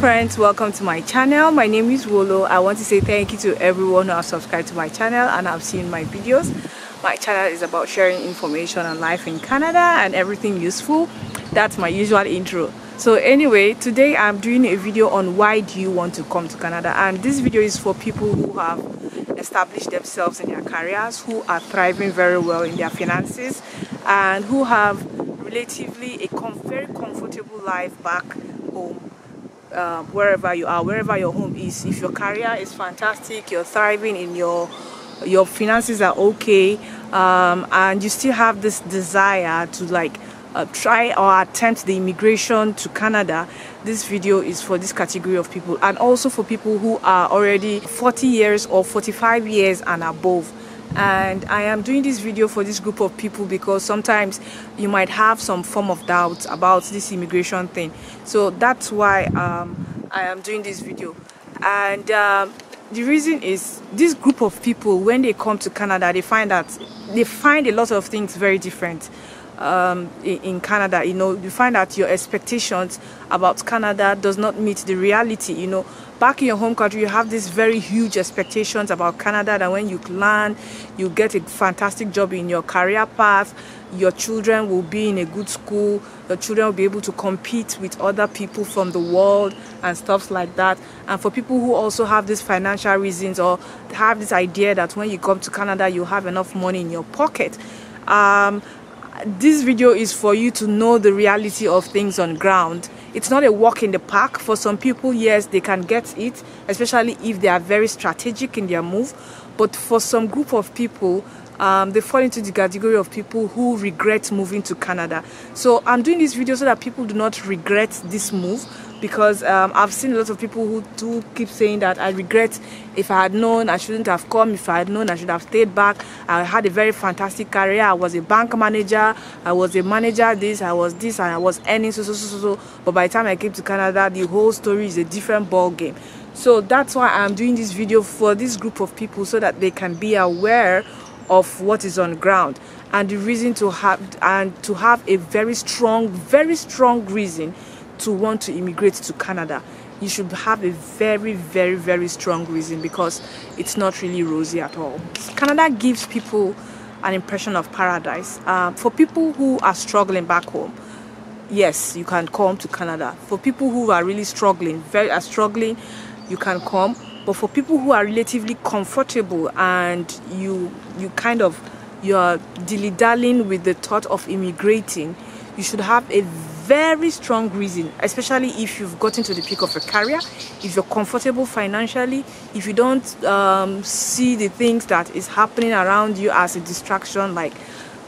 friends welcome to my channel. My name is Wolo I want to say thank you to everyone who has subscribed to my channel and have seen my videos. My channel is about sharing information on life in Canada and everything useful. That's my usual intro. So anyway today I'm doing a video on why do you want to come to Canada? And this video is for people who have established themselves in their careers who are thriving very well in their finances and who have relatively a very comfortable life back home uh, wherever you are wherever your home is if your career is fantastic you're thriving in your your finances are okay um, and you still have this desire to like uh, try or attempt the immigration to Canada this video is for this category of people and also for people who are already 40 years or 45 years and above and I am doing this video for this group of people because sometimes you might have some form of doubt about this immigration thing. So that's why um, I am doing this video. And um, the reason is this group of people when they come to Canada they find that they find a lot of things very different um, in, in, Canada, you know, you find that your expectations about Canada does not meet the reality. You know, back in your home country, you have these very huge expectations about Canada that when you land, you get a fantastic job in your career path, your children will be in a good school, your children will be able to compete with other people from the world and stuff like that. And for people who also have these financial reasons or have this idea that when you come to Canada, you have enough money in your pocket. Um, this video is for you to know the reality of things on ground. It's not a walk in the park. For some people yes they can get it especially if they are very strategic in their move. But for some group of people um, they fall into the category of people who regret moving to Canada. So I'm doing this video so that people do not regret this move because um, I've seen a lot of people who do keep saying that I regret if I had known I shouldn't have come if I had known I should have stayed back. I had a very fantastic career. I was a bank manager. I was a manager this I was this and I was earning so so so so, so. but by the time I came to Canada the whole story is a different ball game so that's why I'm doing this video for this group of people so that they can be aware of what is on ground and the reason to have and to have a very strong very strong reason to want to immigrate to Canada, you should have a very, very, very strong reason because it's not really rosy at all. Canada gives people an impression of paradise. Uh, for people who are struggling back home, yes, you can come to Canada. For people who are really struggling, very are struggling, you can come. But for people who are relatively comfortable and you you kind of you're dilly-dallying with the thought of immigrating, you should have a very strong reason, especially if you've gotten to the peak of a career, if you're comfortable financially, if you don't um, see the things that is happening around you as a distraction, like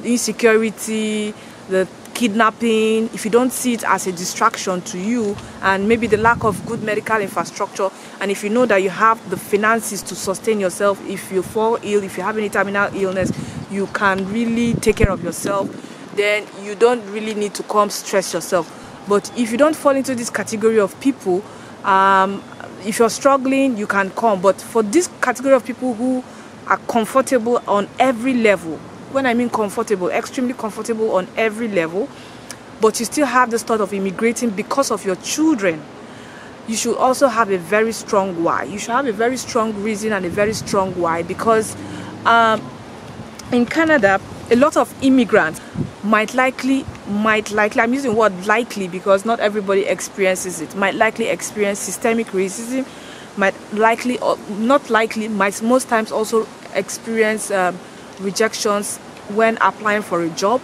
insecurity, the kidnapping, if you don't see it as a distraction to you, and maybe the lack of good medical infrastructure, and if you know that you have the finances to sustain yourself, if you fall ill, if you have any terminal illness, you can really take care of yourself then you don't really need to come stress yourself. But if you don't fall into this category of people, um, if you're struggling, you can come. But for this category of people who are comfortable on every level, when I mean comfortable, extremely comfortable on every level, but you still have this thought of immigrating because of your children, you should also have a very strong why. You should have a very strong reason and a very strong why because um, in Canada, a lot of immigrants might likely might likely i'm using word likely because not everybody experiences it might likely experience systemic racism might likely or not likely might most times also experience um, rejections when applying for a job.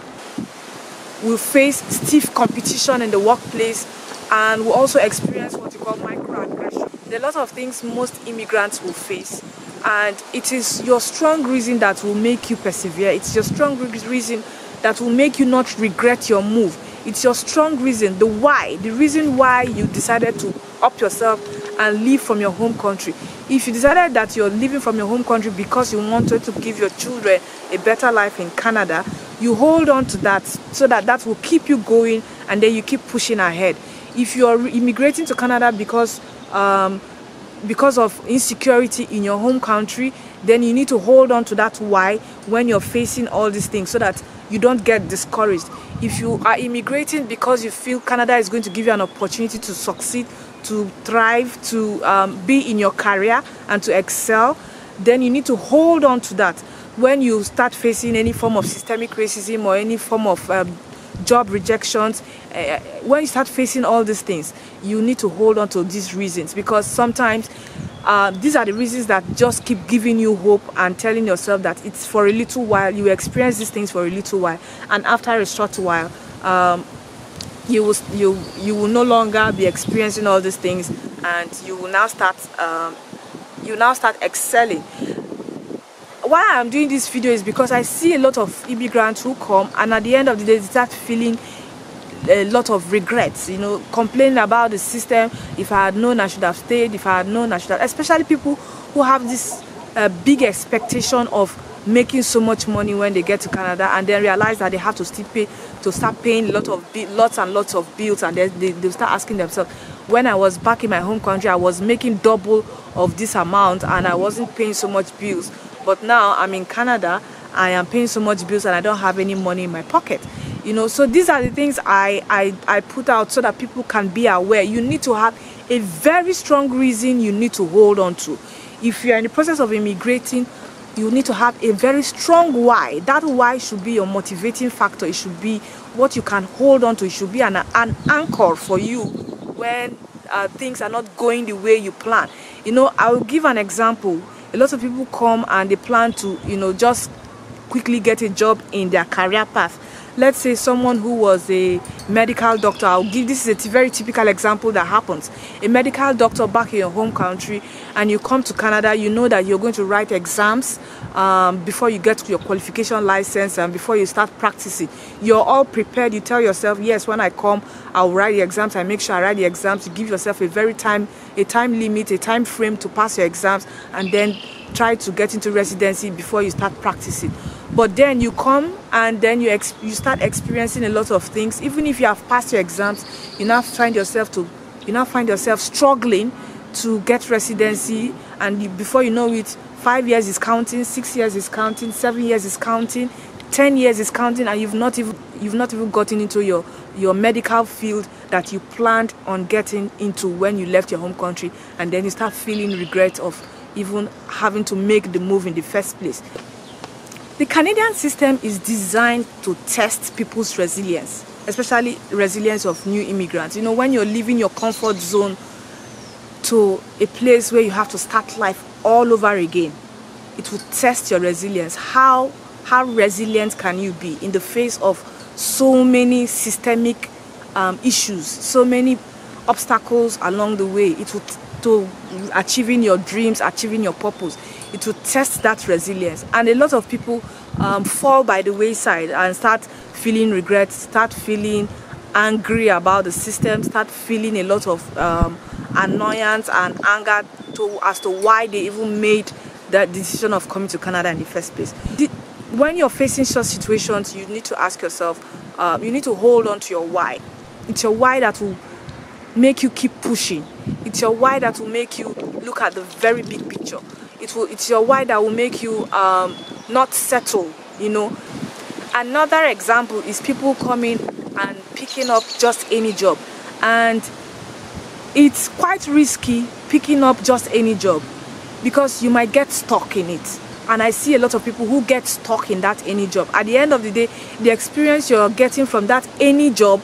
We face stiff competition in the workplace and we also experience what you call microaggression. There are a lot of things most immigrants will face and it is your strong reason that will make you persevere. It's your strong reason that will make you not regret your move. It's your strong reason, the why, the reason why you decided to up yourself and leave from your home country. If you decided that you're leaving from your home country because you wanted to give your children a better life in Canada, you hold on to that so that that will keep you going and then you keep pushing ahead. If you're immigrating to Canada because um, because of insecurity in your home country, then you need to hold on to that why when you're facing all these things so that you don't get discouraged. If you are immigrating because you feel Canada is going to give you an opportunity to succeed, to thrive, to um, be in your career and to excel, then you need to hold on to that. When you start facing any form of systemic racism or any form of um, job rejections, uh, when you start facing all these things, you need to hold on to these reasons because sometimes uh, these are the reasons that just keep giving you hope and telling yourself that it's for a little while you experience these things for a little while and after a short while um, you will you you will no longer be experiencing all these things and you will now start um, you now start excelling why i'm doing this video is because i see a lot of immigrants who come and at the end of the day they start feeling a lot of regrets, you know, complaining about the system. If I had known, I should have stayed. If I had known, I should have. Especially people who have this uh, big expectation of making so much money when they get to Canada and then realize that they have to still pay to start paying a lot of lots and lots of bills and they, they, they start asking themselves when I was back in my home country I was making double of this amount and I wasn't paying so much bills. But now I'm in Canada I am paying so much bills and I don't have any money in my pocket. You know so these are the things I, I i put out so that people can be aware. You need to have a very strong reason you need to hold on to. If you're in the process of immigrating you need to have a very strong why. That why should be your motivating factor. It should be what you can hold on to. It should be an, an anchor for you when uh, things are not going the way you plan. You know i'll give an example. A lot of people come and they plan to you know just quickly get a job in their career path let's say someone who was a medical doctor i'll give this is a very typical example that happens. A medical doctor back in your home country and you come to canada you know that you're going to write exams um, before you get your qualification license and before you start practicing. You're all prepared. You tell yourself yes when i come i'll write the exams. I make sure i write the exams. You give yourself a very time a time limit a time frame to pass your exams and then try to get into residency before you start practicing but then you come and then you you start experiencing a lot of things. Even if you have passed your exams you now find yourself to you now find yourself struggling to get residency. And you, before you know it five years is counting six years is counting seven years is counting 10 years is counting and you've not even you've not even gotten into your your medical field that you planned on getting into when you left your home country. And then you start feeling regret of even having to make the move in the first place the Canadian system is designed to test people's resilience, especially resilience of new immigrants. You know, when you're leaving your comfort zone to a place where you have to start life all over again, it will test your resilience. How how resilient can you be in the face of so many systemic um, issues, so many obstacles along the way? It will to achieving your dreams, achieving your purpose. It will test that resilience. And a lot of people um, fall by the wayside and start feeling regret, start feeling angry about the system, start feeling a lot of um, annoyance and anger to, as to why they even made that decision of coming to Canada in the first place. When you're facing such situations, you need to ask yourself, uh, you need to hold on to your why. It's your why that will make you keep pushing. It's your why that will make you look at the very big picture. It will. It's your why that will make you um, not settle. You know. Another example is people coming and picking up just any job, and it's quite risky picking up just any job because you might get stuck in it and I see a lot of people who get stuck in that any job. At the end of the day, the experience you're getting from that any job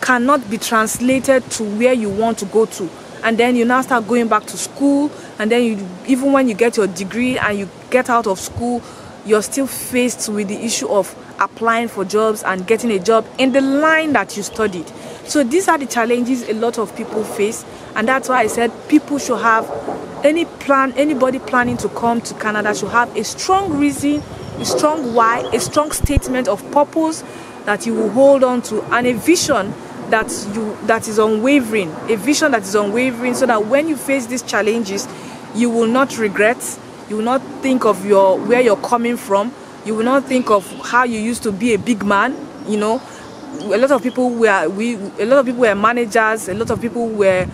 cannot be translated to where you want to go to and then you now start going back to school and then you even when you get your degree and you get out of school you're still faced with the issue of applying for jobs and getting a job in the line that you studied. So these are the challenges a lot of people face. And that's why i said people should have any plan anybody planning to come to canada should have a strong reason a strong why a strong statement of purpose that you will hold on to and a vision that you that is unwavering a vision that is unwavering so that when you face these challenges you will not regret. You will not think of your where you're coming from. You will not think of how you used to be a big man you know. A lot of people were we a lot of people were managers. A lot of people were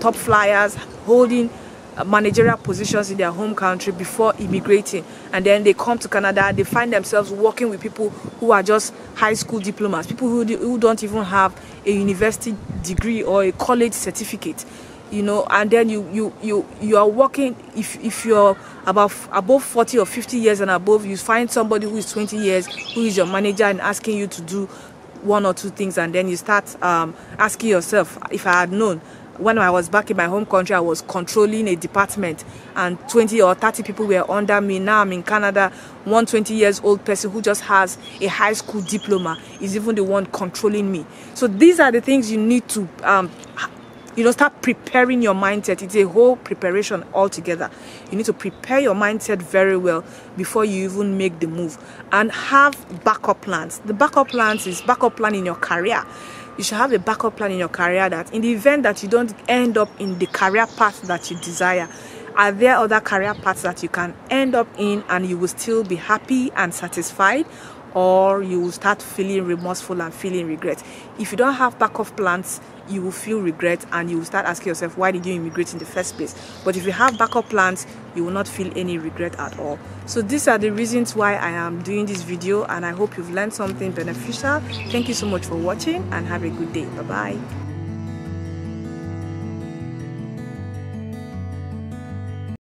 top flyers holding uh, managerial positions in their home country before immigrating. And then they come to canada they find themselves working with people who are just high school diplomas people who, who don't even have a university degree or a college certificate you know and then you you you you are working if if you're about above 40 or 50 years and above you find somebody who is 20 years who is your manager and asking you to do one or two things and then you start um, asking yourself if i had known when I was back in my home country, I was controlling a department and 20 or 30 people were under me. Now I'm in Canada. One 20 years old person who just has a high school diploma is even the one controlling me. So these are the things you need to um, you know start preparing your mindset. It's a whole preparation altogether. You need to prepare your mindset very well before you even make the move and have backup plans. The backup plans is backup plan in your career. You should have a backup plan in your career that in the event that you don't end up in the career path that you desire are there other career paths that you can end up in and you will still be happy and satisfied? Or you will start feeling remorseful and feeling regret. If you don't have backup plans, you will feel regret and you will start asking yourself, why did you immigrate in the first place? But if you have backup plans, you will not feel any regret at all. So these are the reasons why I am doing this video and I hope you've learned something beneficial. Thank you so much for watching and have a good day. Bye-bye.